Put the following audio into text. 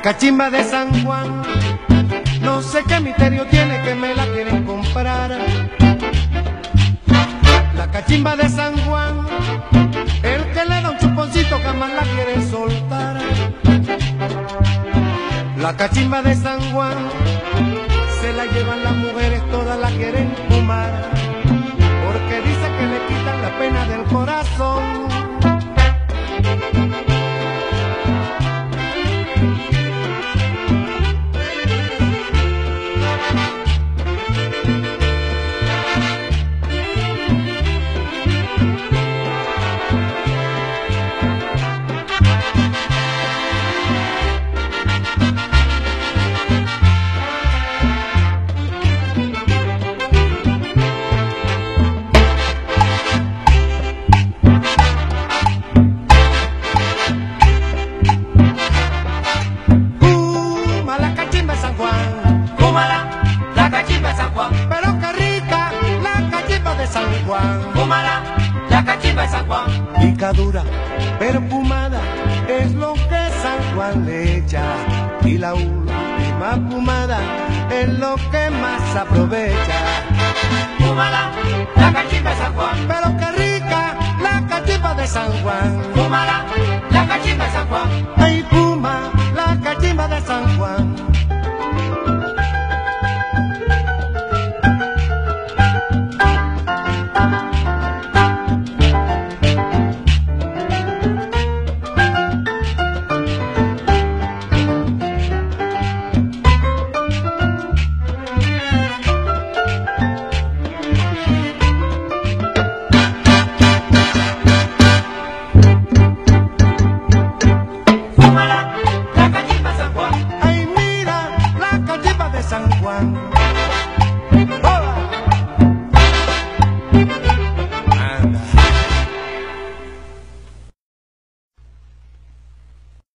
cachimba de San Juan, no sé qué misterio tiene que me la quieren comprar. La cachimba de San Juan, el que le da un chuponcito jamás la quiere soltar. La cachimba de San Juan, se la llevan las mujeres, todas la quieren fumar, San Juan. Fúmala, la cachimba de San Juan. Picadura, perfumada, es lo que San Juan le echa. Y la última fumada es lo que más aprovecha. Fúmala, la cachimba de San Juan. Pero qué rica la cachimba de San Juan. Fúmala,